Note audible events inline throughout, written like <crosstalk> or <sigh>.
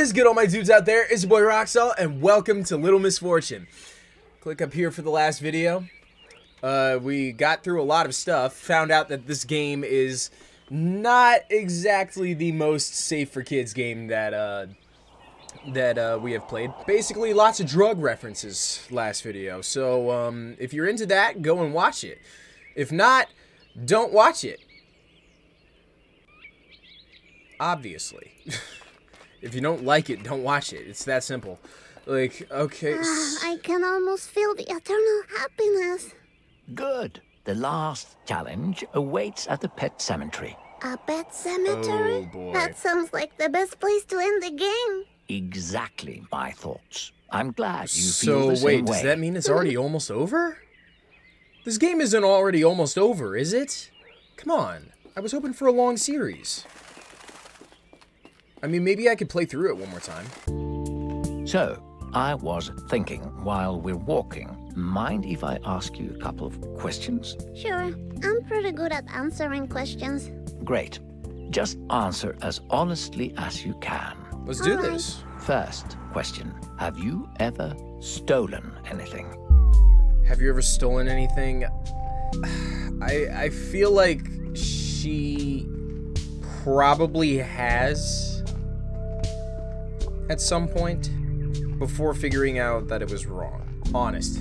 What is good, all my dudes out there? It's your boy Roxalt, and welcome to Little Misfortune. Click up here for the last video. Uh, we got through a lot of stuff, found out that this game is not exactly the most safe for kids game that uh, that uh, we have played. Basically, lots of drug references last video. So um, if you're into that, go and watch it. If not, don't watch it. Obviously. <laughs> if you don't like it, don't watch it. It's that simple. Like, okay. Ah, I can almost feel the eternal happiness. Good. The last challenge awaits at the pet cemetery. A pet cemetery? Oh, boy. That sounds like the best place to end the game. Exactly my thoughts. I'm glad you feel So the same wait, way. does that mean it's already almost over? This game isn't already almost over, is it? Come on. I was hoping for a long series. I mean, maybe I could play through it one more time. So, I was thinking while we're walking, mind if I ask you a couple of questions? Sure, I'm pretty good at answering questions. Great. Just answer as honestly as you can. Let's do Alright. this. First question Have you ever stolen anything? Have you ever stolen anything? <sighs> I I feel like she probably has at some point before figuring out that it was wrong. Honest.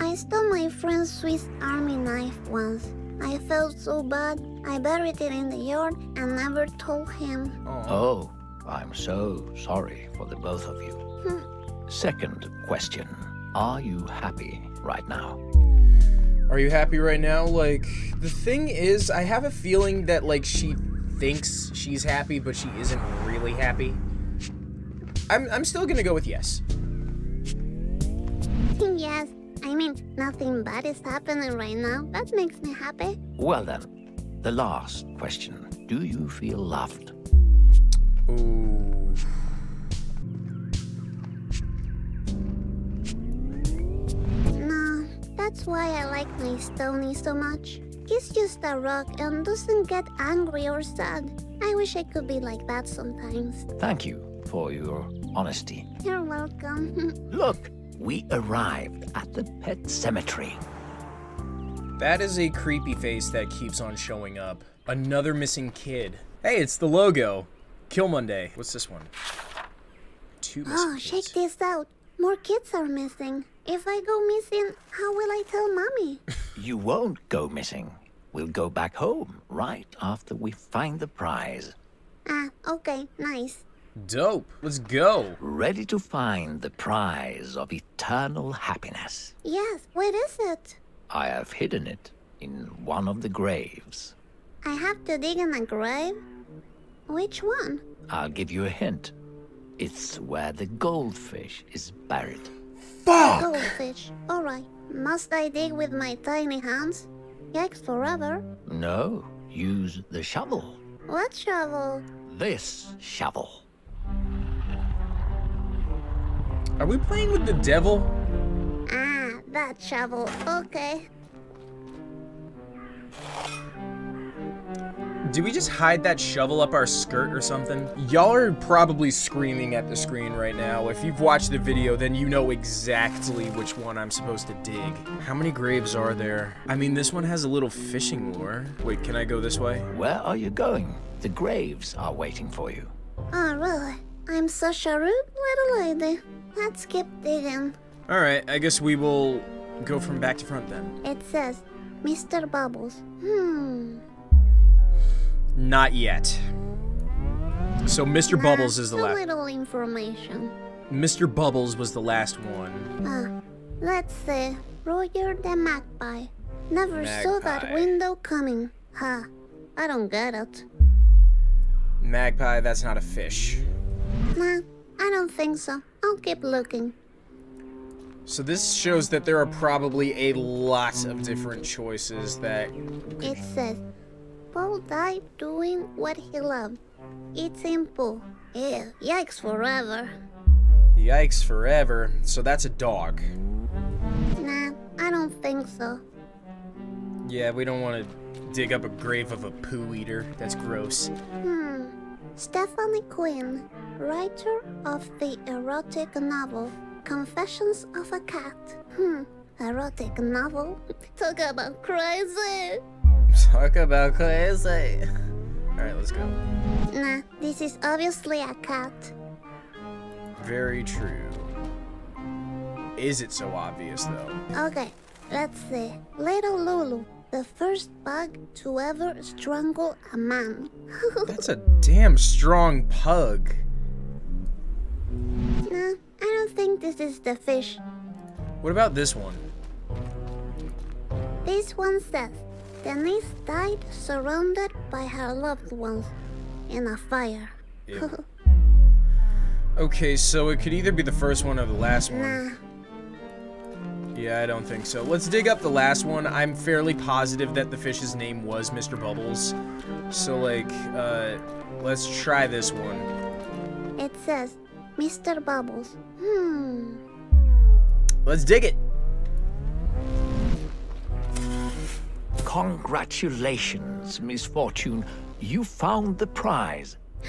I stole my friend's Swiss Army knife once. I felt so bad, I buried it in the yard and never told him. Aw. Oh, I'm so sorry for the both of you. Hmm. Second question Are you happy right now? Are you happy right now? Like, the thing is, I have a feeling that, like, she thinks she's happy, but she isn't really happy. I'm, I'm still gonna go with yes. yes, I mean, nothing bad is happening right now. That makes me happy. Well, then, the last question Do you feel loved? Ooh. No, that's why I like my Stony so much. He's just a rock and doesn't get angry or sad. I wish I could be like that sometimes. Thank you for your honesty. You're welcome. <laughs> Look, we arrived at the pet cemetery. That is a creepy face that keeps on showing up. Another missing kid. Hey, it's the logo. Kill Monday. What's this one? Two missing oh, kids. check this out. More kids are missing. If I go missing, how will I tell mommy? <laughs> You won't go missing. We'll go back home right after we find the prize. ah, okay, nice. Dope. Let's go. Ready to find the prize of eternal happiness. Yes, where is it? I have hidden it in one of the graves. I have to dig in a grave? Which one? I'll give you a hint. It's where the goldfish is buried. Fuck! Goldfish. Alright. Must I dig with my tiny hands? Yikes forever. No, use the shovel. What shovel? This shovel. Are we playing with the devil? Ah, that shovel. Okay. Did we just hide that shovel up our skirt or something? Y'all are probably screaming at the screen right now. If you've watched the video, then you know exactly which one I'm supposed to dig. How many graves are there? I mean, this one has a little fishing lure. Wait, can I go this way? Where are you going? The graves are waiting for you. Oh, really? I'm such a rude little lady. Let's keep digging. Alright, I guess we will go from back to front then. It says, Mr. Bubbles. Hmm. Not yet. So Mr. Bubbles is the last. little information. Mr. Bubbles was the last one. Ah, let's see. Roger the Magpie. Never saw that window coming. Ha. I don't get it. Magpie, that's not a fish. Nah, I don't think so. I'll keep looking. So this shows that there are probably a lot of different choices that It says, Paul died doing what he loved. It's simple. Ew, yikes forever. Yikes forever. So that's a dog. Nah, I don't think so. Yeah, we don't want to dig up a grave of a poo eater. That's gross. Hmm. Stephanie Quinn, writer of the erotic novel Confessions of a Cat. Hmm, erotic novel? <laughs> Talk about crazy! Talk about crazy. Alright, let's go. Nah, this is obviously a cat. Very true. Is it so obvious, though? Okay, let's see. Little Lulu, the first bug to ever strangle a man. <laughs> That's a damn strong pug. nah, I don't think this is the fish. What about this one? This one says Denise died surrounded by her loved ones in a fire. <laughs> Okay, so it could either be the first one or the last one. nah, Yeah, I don't think so. Let's dig up the last one. I'm fairly positive that the fish's name was Mr. Bubbles. So, like, uh, let's try this one. it says Mr. Bubbles. Hmm. Let's dig it. Congratulations, Miss Fortune. You found the prize. <gasps>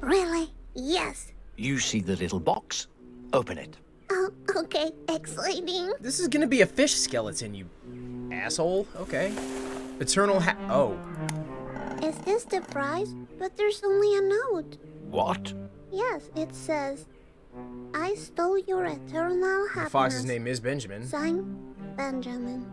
Really? Yes. You see the little box? Open it. Oh, okay. Exciting. This is gonna be a fish skeleton, you asshole. Okay. Eternal ha- Oh. Is this the prize? But there's only a note. What? Yes, it says, I stole your eternal happiness. The fox's name is Benjamin. Signed, Benjamin.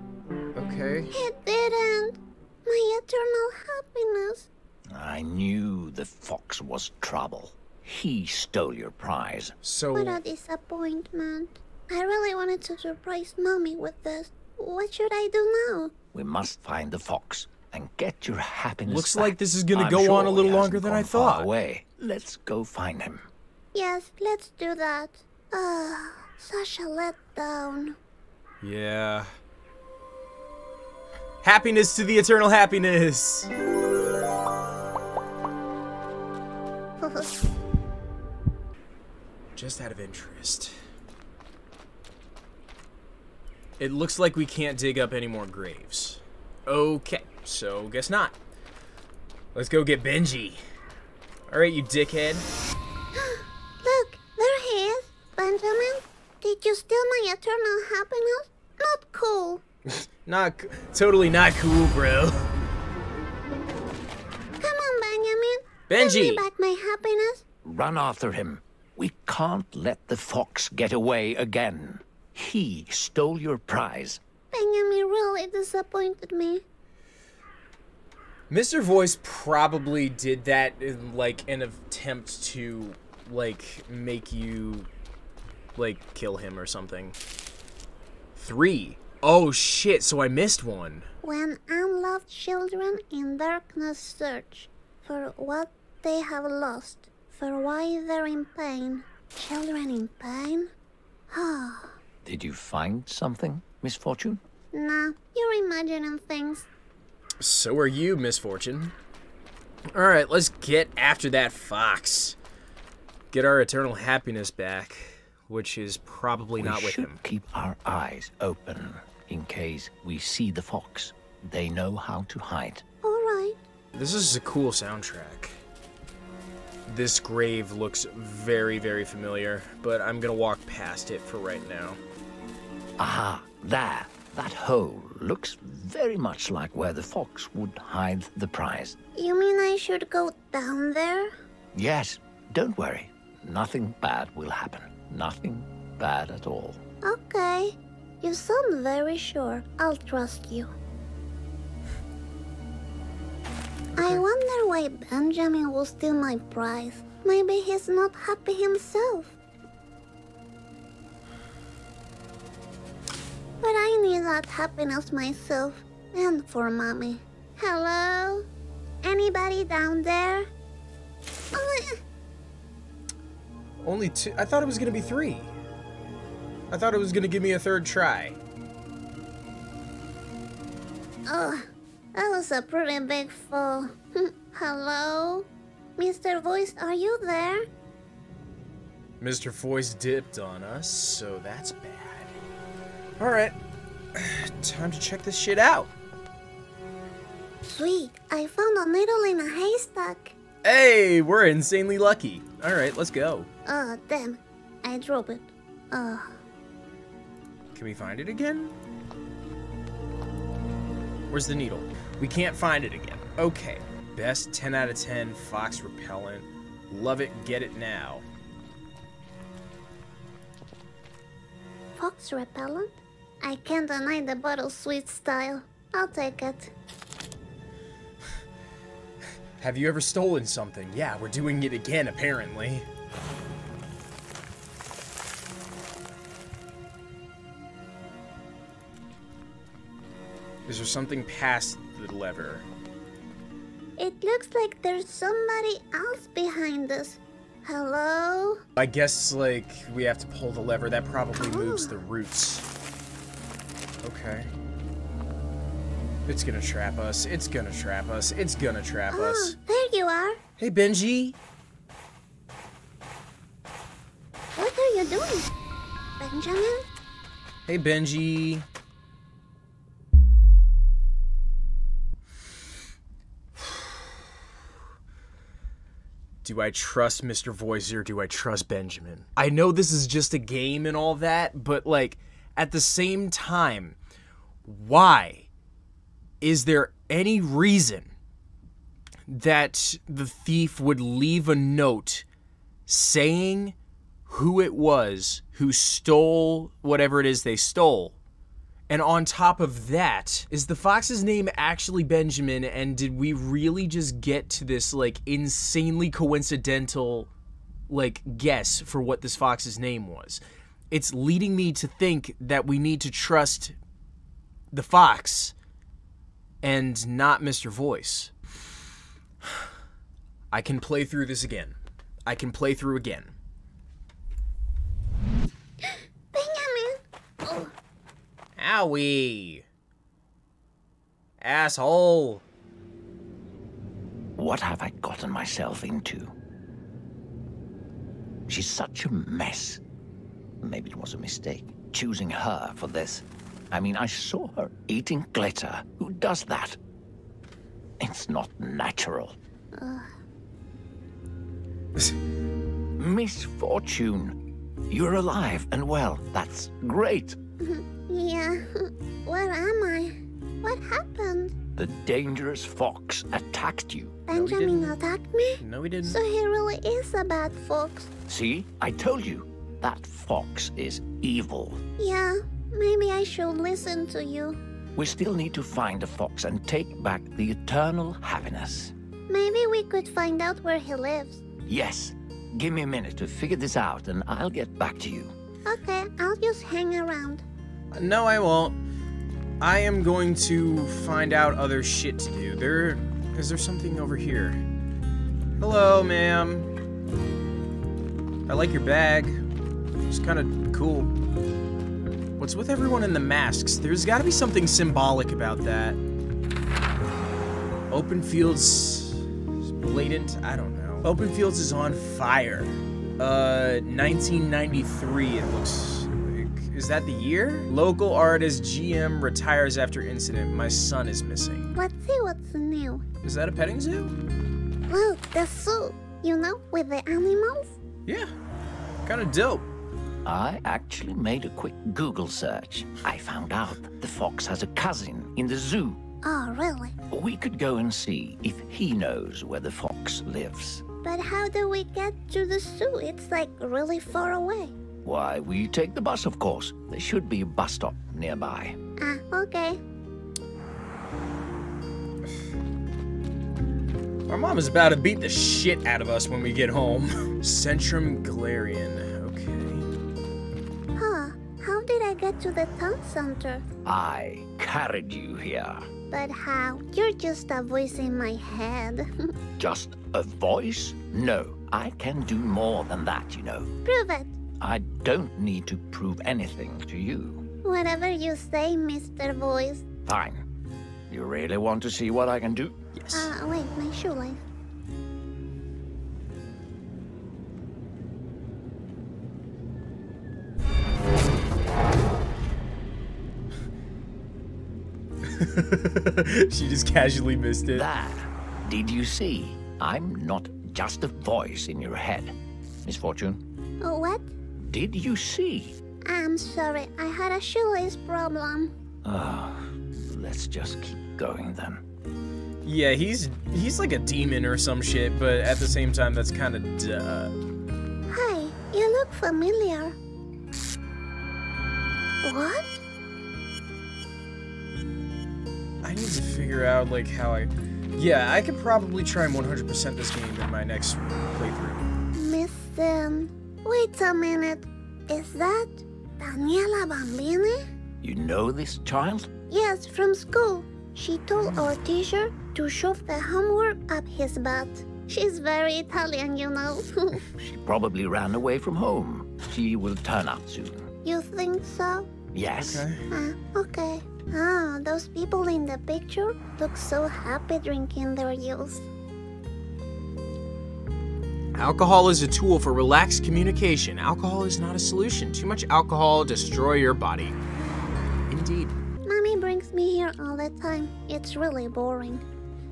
Okay. It didn't. My eternal happiness. I knew the fox was trouble. He stole your prize. So, What a disappointment. I really wanted to surprise Mommy with this. What should I do now? We must find the fox and get your happiness. Looks back. like this is gonna go sure on a little longer than I gone far thought. Away. Let's go find him. Yes, let's do that. Ah, such a letdown. yeah. Happiness to the eternal happiness. <laughs> Just out of interest. It looks like we can't dig up any more graves. Okay, so guess not. Let's go get Benji. Alright, you dickhead. <gasps> Look, there he is. Benjamin, did you steal my eternal happiness? Not cool. <laughs> Not totally not cool, bro. Come on, Benjamin. Benji. Give me back my happiness. Run after him. We can't let the fox get away again. He stole your prize. Benjamin really disappointed me. Mr. Voice probably did that in like an attempt to like make you like kill him or something. Three. Oh shit, so I missed one. When unloved children in darkness search for what they have lost, for why they're in pain. Children in pain? Ah, Did you find something, Miss Fortune? nah, you're imagining things. So are you, Miss Fortune. Alright, let's get after that fox. Get our eternal happiness back, which is probably we not with him. We should him. keep our eyes open in case we see the fox. They know how to hide. Alright. This is a cool soundtrack. This grave looks very, very familiar, but I'm gonna walk past it for right now. Aha, there. That hole looks very much like where the fox would hide the prize. You mean I should go down there? Yes, don't worry. Nothing bad will happen. Nothing bad at all. Okay. You sound very sure. I'll trust you. I wonder why Benjamin will steal my prize. Maybe he's not happy himself. But I need that happiness myself. And for mommy. Hello? Anybody down there? Only two. I thought it was gonna be three. I thought it was gonna give me a third try. Oh, that was a pretty big fall. <laughs> Hello? Mr. Voice, are you there? Mr. Voice dipped on us, so that's bad. Alright. <sighs> Time to check this shit out. Sweet, I found a needle in a haystack. Hey, we're insanely lucky. All right, let's go. Oh, damn. I dropped it. Oh, Can we find it again? Where's the needle? We can't find it again. Okay. Best 10 out of 10 fox repellent. Love it, get it now. fox repellent? I can't deny the bottle's sweet style. I'll take it. <sighs> Have you ever stolen something? Yeah, we're doing it again, apparently. Is there something past the lever? It looks like there's somebody else behind us. Hello? I guess, like, we have to pull the lever. That probably oh. moves the roots. Okay. It's gonna trap us. It's gonna trap us. It's gonna trap Oh, us. there you are. Hey, Benji. What are you doing? Benjamin? Hey, Benji. Do I trust Mr. Voice or do I trust Benjamin? I know this is just a game and all that, but like at the same time, why is there any reason that the thief would leave a note saying who it was who stole whatever it is they stole. And on top of that, is the fox's name actually Benjamin? And did we really just get to this like insanely coincidental like guess for what this fox's name was? It's leading me to think that we need to trust the fox and not Mr. Voice. <sighs> I can play through this again. I can play through again. Owie. Asshole. What have I gotten myself into? She's such a mess. Maybe it was a mistake, choosing her for this. I mean, I saw her eating glitter. Who does that? It's not natural. Miss misfortune. You're alive and well. That's great. <laughs> yeah. Where am I? What happened? The dangerous fox attacked you. Benjamin attacked me? No, he didn't. So he really is a bad fox. See? I told you. That fox is evil. Yeah, maybe I should listen to you. We still need to find the fox and take back the eternal happiness. Maybe we could find out where he lives. Yes. Give me a minute to figure this out and I'll get back to you. Okay, I'll just hang around. No, I won't. I am going to find out other shit to do. There is there something over here? Hello, ma'am. I like your bag. It's kind of cool. What's with everyone in the masks? There's got to be something symbolic about that. Open fields blatant. I don't know. Open fields is on fire. Uh, 1993. It looks. Is that the year? Local artist GM retires after incident. My son is missing. Let's see what's new. Is that a petting zoo? Look, the zoo. You know, with the animals? Yeah. Kind of dope. I actually made a quick Google search. I found out the fox has a cousin in the zoo. Oh, really? We could go and see if he knows where the fox lives. But how do we get to the zoo? It's like really far away. Why, we take the bus, of course. There should be a bus stop nearby. Ah, okay. Our mom is about to beat the shit out of us when we get home. <laughs> Centrum Galarian. Okay. Huh, how did I get to the town center? I carried you here. But how? You're just a voice in my head. <laughs> Just a voice? No, I can do more than that, you know. Prove it. I don't need to prove anything to you. Whatever you say, Mr. Voice. Fine. You really want to see what I can do? Yes. Ah, wait, my shoelace. <laughs> she just casually missed it. There. Did you see? I'm not just a voice in your head. Miss Fortune, Oh, what? did you see? I'm sorry, I had a shoelace problem. Ah, let's just keep going then. Yeah, he's he's like a demon or some shit, but at the same time, that's kind of duh. Hi, you look familiar. What? I need to figure out like how I. Yeah, I could probably try and 100% this game in my next playthrough. Missing. Wait a minute. Is that Daniela Bambini? You know this child? Yes, from school. She told our teacher to shove the homework up his butt. She's very Italian, you know. <laughs> She probably ran away from home. She will turn up soon. you think so? Yes. Okay. Ah, okay. Ah, those people in the picture look so happy drinking their youth. Alcohol is a tool for relaxed communication. Alcohol is not a solution. Too much alcohol destroy your body. Indeed. Mommy brings me here all the time. It's really boring.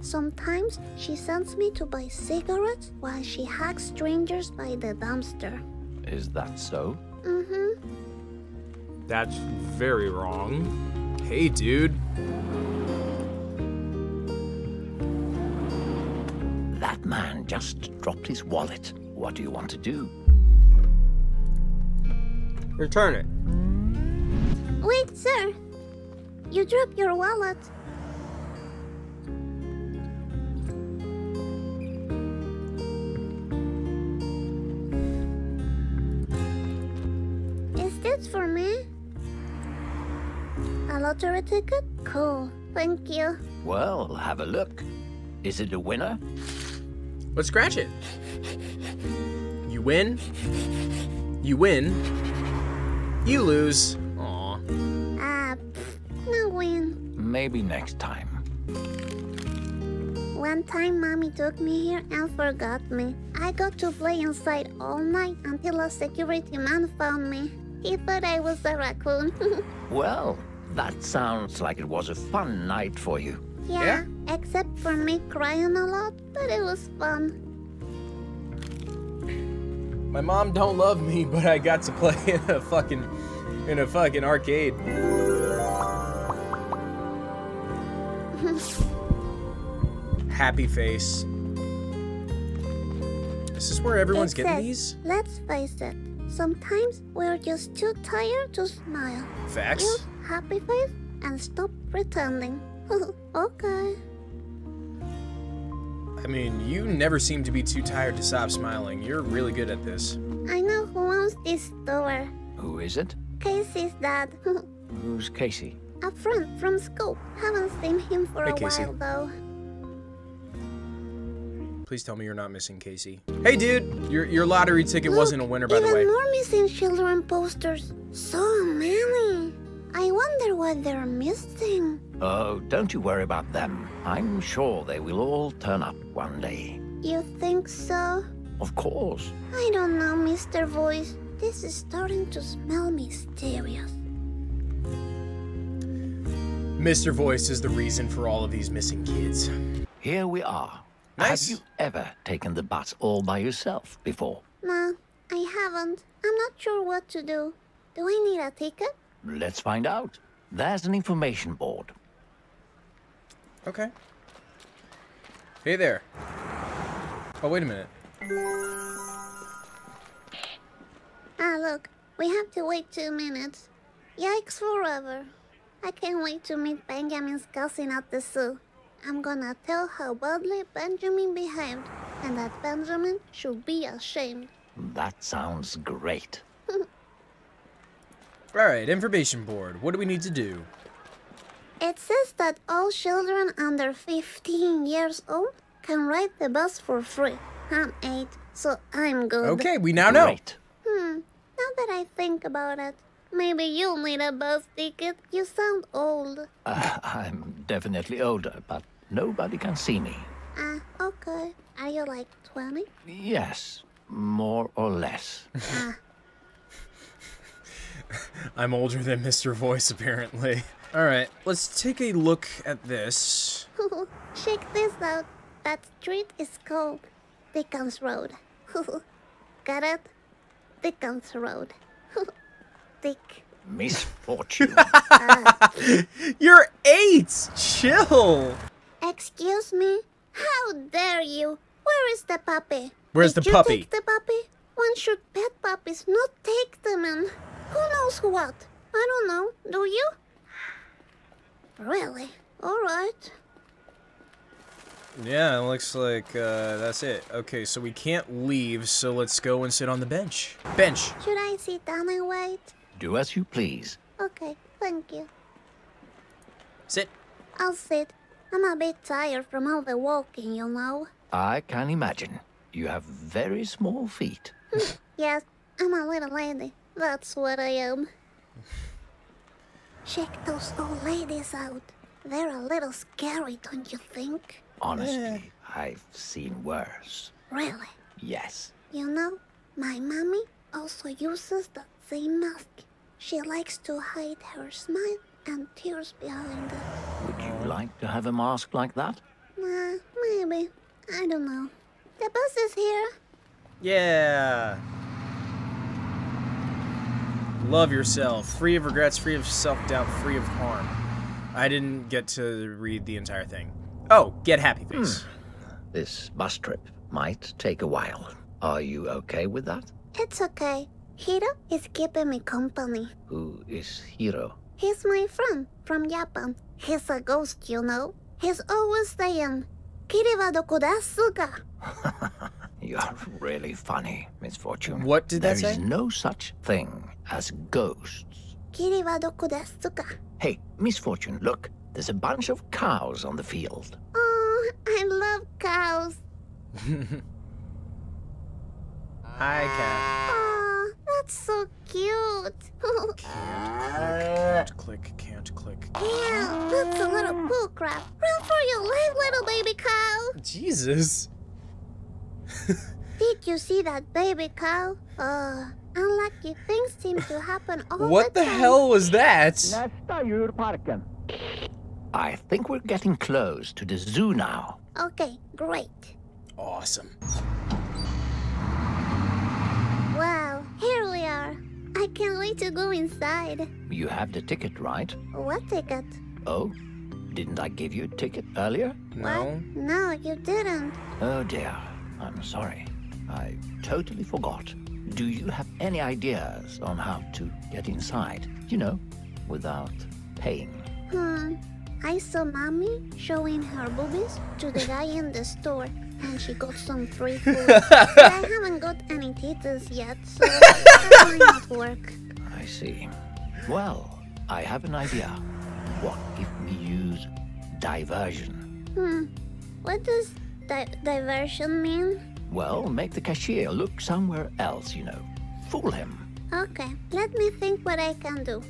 Sometimes she sends me to buy cigarettes while she hugs strangers by the dumpster. Is that so? Mm-hmm. That's very wrong. Hey, dude. Man just dropped his wallet. What do you want to do? Return it. Wait, sir. You dropped your wallet. Is this for me? A lottery ticket? Cool. Thank you. Well, have a look. Is it a winner? Let's scratch it. You win. You win. You lose. Aw. Ah, no win. Maybe next time. One time, mommy took me here and forgot me. I got to play inside all night until a security man found me. He thought I was a raccoon. <laughs> Well, that sounds like it was a fun night for you. yeah, Yeah? Except for me crying a lot, but it was fun. My mom don't love me, but I got to play in a fucking in a fucking arcade. <laughs> Happy face. This is this where everyone's It getting these? Let's face it, sometimes we're just too tired to smile. Facts? Use happy face and stop pretending. <laughs> okay. I mean, you never seem to be too tired to stop smiling. You're really good at this. I know who owns this store. Who is it? Casey's dad. <laughs> Who's Casey? A friend from school. Haven't seen him for Hey, a Casey. while though. Please tell me you're not missing Casey. Hey, dude, your your lottery ticket wasn't a winner, by the way. even way. more missing children posters. So many. I wonder what they're missing. Oh, don't you worry about them. I'm sure they will all turn up one day. You think so? Of course. I don't know, Mr. Voice. This is starting to smell mysterious. Mr. Voice is the reason for all of these missing kids. Here we are. Nice. Have you ever taken the bus all by yourself before? No, I haven't. I'm not sure what to do. Do I need a ticket? Let's find out. There's an information board. Okay. Hey there. Oh, wait a minute. Ah, look. We have to wait two minutes. Yikes forever. I can't wait to meet Benjamin's cousin at the zoo. I'm gonna tell how badly Benjamin behaved, and that Benjamin should be ashamed. That sounds great. <laughs> All right, information board. What do we need to do? It says that all children under 15 years old can ride the bus for free. I'm 8, so I'm good. Okay, we now know. Great. Hmm, now that I think about it, maybe you'll need a bus ticket. You sound old. Uh, I'm definitely older, but nobody can see me. Ah, okay. Are you like 20? Yes, more or less. ah, <laughs> I'm older than Mr. Voice, apparently. All right, let's take a look at this. <laughs> check this out. That street is called Dickens Road. <laughs> Got it? Dickens Road. <laughs> Dick. Misfortune. You're eight! Chill! Excuse me? How dare you? Where is the puppy? Where's Did the you puppy? take the puppy? One should pet puppies, not take them in. Who knows what? I don't know. Do you? Really? Alright. Yeah, it looks like uh, that's it. Okay, so we can't leave, so let's go and sit on the bench. Bench! Should I sit down and wait? Do as you please. Okay, thank you. Sit. I'll sit. I'm a bit tired from all the walking, you know. I can imagine. You have very small feet. <laughs> Yes, I'm a little lady. That's what I am. Check those old ladies out. They're a little scary, don't you think? Honestly, I've seen worse. Really? Yes. You know, my mommy also uses the same mask. She likes to hide her smile and tears behind it. Would you oh. like to have a mask like that? Nah, maybe. I don't know. The bus is here. Yeah. Love yourself. Free of regrets, free of self-doubt, free of harm. I didn't get to read the entire thing. Oh, get happy face. Hmm. This bus trip might take a while. Are you okay with that? It's okay. Hiro is keeping me company. Who is Hiro? He's my friend from Japan. He's a ghost, you know. He's always saying, Kiri wa doko desu ka? <laughs> You're really funny, Misfortune. What did that There is say? no such thing as ghosts. Kiri wa doko desu ka? Hey, Misfortune, look. There's a bunch of cows on the field. Oh, I love cows. <laughs> Hi, cat. Oh, that's so cute. Can't click, can't click. yeah, that's a little bull crap. Run for your life, little baby cow. Jesus. <laughs> Did you see that baby cow? Uh, unlucky things seem to happen all What the the hell was that? I think we're getting close to the zoo now. Okay, great. Awesome. Wow, here we are. I can't wait to go inside. You have the ticket, right? What ticket? Oh? Didn't I give you a ticket earlier? No. What? No, you didn't. Oh dear. I'm sorry. I totally forgot. Do you have any ideas on how to get inside? You know, without paying. Hmm. I saw mommy showing her boobies to the guy in the store, and she got some free <laughs> food. but I haven't got any titties yet, so that might not <laughs> work. I see. Well, I have an idea. What if we use diversion? Hmm. What does di- diversion mean? Well, make the cashier look somewhere else, you know. Fool him. Okay, let me think what I can do.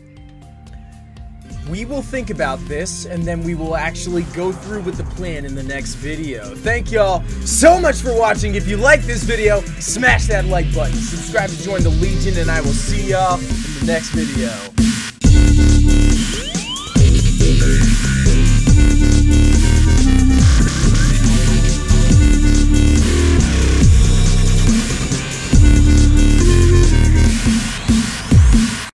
We will think about this, and then we will actually go through with the plan in the next video. Thank y'all so much for watching. If you like this video, smash that like button. Subscribe to join the Legion, and I will see y'all in the next video.